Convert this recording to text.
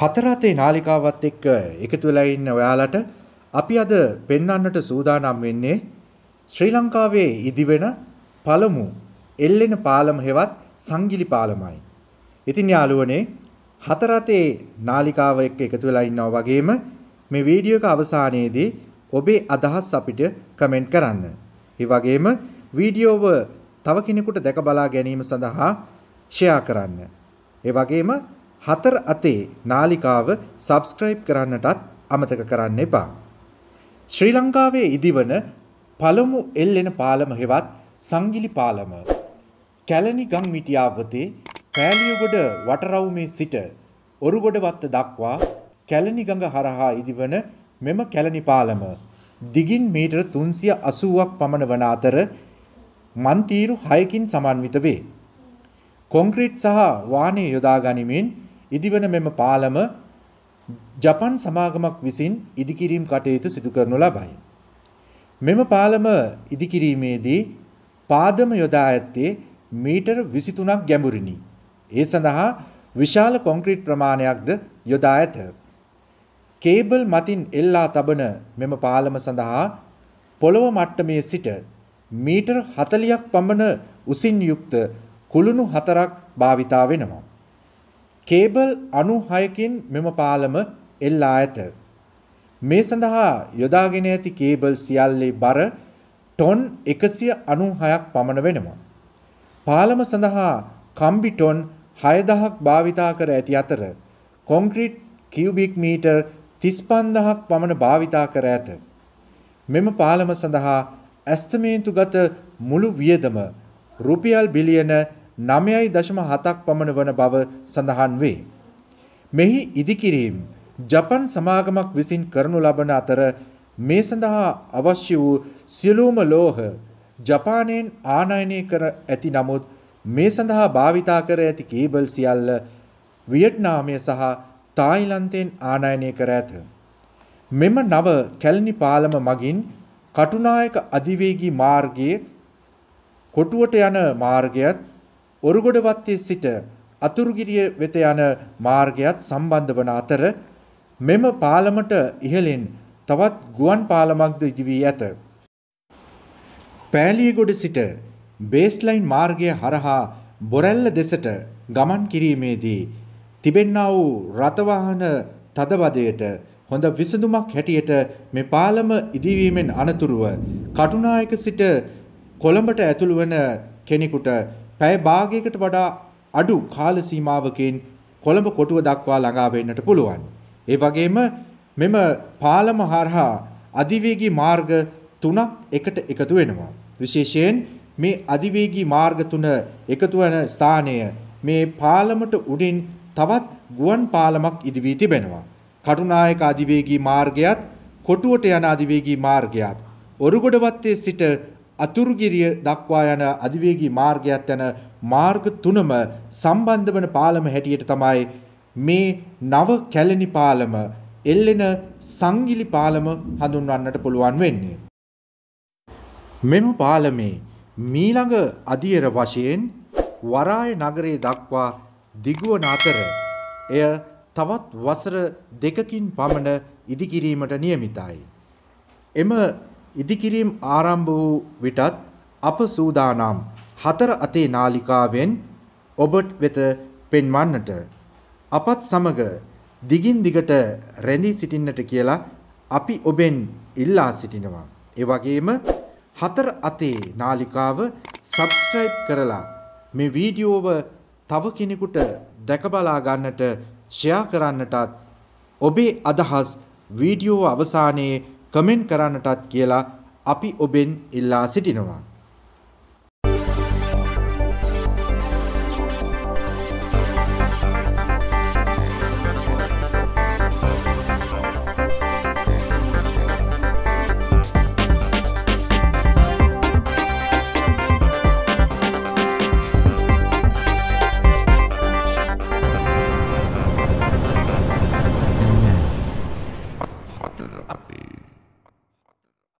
හතර අතේ නාලිකාවත් එක්ක එකතු වෙලා ඉන්න ඔයාලට අපි අද පෙන්වන්නට සූදානම් වෙන්නේ ශ්‍රී ලංකාවේ ඉදිවෙන පළමු එල්ලෙන පාලම හෙවත් සංගිලි පාලමයි. ඉතින් යාළුවනේ හතර අතේ නාලිකාව එක්ක එකතු වෙලා ඉන්නවා වගේම මේ වීඩියෝ එක අවසානයේදී ඔබේ අදහස් අපිට කමෙන්ට් කරන්න. ඒ වගේම වීඩියෝව තව කෙනෙකුට දැක බලා ගැනීම සඳහා ෂෙයා කරන්න. ඒ වගේම හතර අතේ නාලිකාව සබස්ක්‍රයිබ් කරන්නටත් අමතක කරන්න එපා. ශ්‍රී ලංකාවේ ඉදිවන පළමු එල්ලෙන පාලම හෙවත් සංගිලි පාලම කැලණි ගම් මිටියාවතේ පෑලියගොඩ වටරවුමේ සිට ඔරුගොඩ වත්ත දක්වා කැලණි ගඟ හරහා ඉදිවන මෙම කැලණි පාලම දිගින් මීටර 380ක් පමණ වන අතර මන්තීරු 6කින් සමන්විත වේ. කොන්ක්‍රීට් සහ වාහනේ යොදා ගනිමින් ඉදිවන මෙම පාලම ජපන් සමාගමක් විසින් ඉදිකිරීම් කටයුතු සිදු කරනු ලබයි. මෙම පාලම ඉදිකිරීමේදී පාදම යොදා ඇත්තේ මීටර 23ක් ගැඹුරිනි. ඒ සඳහා විශාල කොන්ක්‍රීට් ප්‍රමාණයක්ද යොදා ඇත. කේබල් මතින් එල්ලා තබන මෙම පාලම සඳහා පොළව මට්ටමේ සිට මීටර 40ක් පමණ උසින් යුක්ත කුළුණු හතරක් භාවිතා වෙනවා. කේබල් 96කින් මෙම පාලම එල්ලා ඇත. මේ සඳහා යොදාගෙන ඇති කේබල් සියල්ලේ බර ටොන් 196ක් පමණ වෙනවා. පාලම සඳහා කම්බි ටොන් 6000ක් භාවිතා කර ඇති අතර කොන්ක්‍රීට් කියුබික් මීටර් 35000ක් පමණ භාවිතා කර ඇත. මෙම පාලම සඳහා ඇස්තමේන්තුගත මුළු වියදම රුපියල් බිලියන 9.7ක් පමණ වන බව සඳහන් වේ. මෙහි ඉදිකිරීම ජපන් සමාගමක් විසින් කරනු ලබන අතර මේ සඳහා අවශ්‍ය වූ සියලුම ලෝහ ජපානයෙන් ආනයනය කර ඇති නමුත් මේ සඳහා භාවිතා කර ඇති කේබල් සියල්ල වියට්නාමය සහ තායිලන්තයෙන් ආනයනය කර ඇත. මෙම නව කැලණි පාලම මගින් කටුනායක අධිවේගී මාර්ගයේ කොටුවට යන මාර්ගයත් ඔරුගොඩවත්තේ සිට අතුරුගිරිය වෙත යන මාර්ගයත් සම්බන්ධ වන අතර මෙම පාලමට ඉහළින් තවත් ගුවන් පාලමක්ද ඉදි වී ඇත. පෑලියගොඩ සිට බේස්ලයින් මාර්ගය හරහා බොරැල්ල දෙසට ගමන් කිරීමේදී තිබෙන්නා වූ රථවාහන තදබදයට හොඳ විසඳුමක් හැටියට මේ පාලම ඉදිවීමෙන් අනතුරුව කටුනායක සිට කොළඹට ඇතුළු වන කෙනෙකුට පැය භාගයකට වඩා අඩු කාල සීමාවකින් කොළඹ කොටුව දක්වා ළඟා වෙන්නට පුළුවන්. ඒ වගේම මෙම පාලම හරහා අධිවේගී මාර්ග තුනක් එකට එකතු වෙනවා. විශේෂයෙන් මේ අධිවේගී මාර්ග තුන එකතු වන ස්ථානය මේ පාලමට උඩින් තවත් ගුවන් පාලමක් ඉදි වී තිබෙනවා. කටුනායක අධිවේගී මාර්ගයත් කොටුවට යන අධිවේගී මාර්ගයත් ඔරුගොඩවත්තේ සිට අතුරුගිරිය දක්වා යන අධිවේගී මාර්ගයත් යන මාර්ග තුනම සම්බන්ධ වන පාලම හැටියට තමයි මේ නව කැලණි පාලම එල්ලෙන සංගිලි පාලම හඳුන්වන්නට පුළුවන් වෙන්නේ. මෙම පාලමේ මීළඟ අධියර වශයෙන් වරාය නගරයේ දක්වා දිගුවන අතර එය තවත් වසර දෙකකින් පමණ ඉදිකිරීමට නියමිතයි. එම ඉදිකිරීම ආරම්භ වූ විටත් අප සූදානම් හතර අතේ නාලිකාවෙන් ඔබට වෙත පෙන්වන්නට අපත් සමග දිගින් දිගට රැඳී සිටින්නට කියලා අපි ඔබෙන් ඉල්ලා සිටිනවා. ඒ වගේම හතර අතේ නාලිකාව සබස්ක්‍රයිබ් කරලා මේ වීඩියෝව තව කෙනෙකුට දැක බලා ගන්නට ෂෙයා කරන්නටත් ඔබේ අදහස් වීඩියෝ අවසානයේ කමෙන්ට් කරන්නටත් කියලා අපි ඔබෙන් ඉල්ලා සිටිනවා.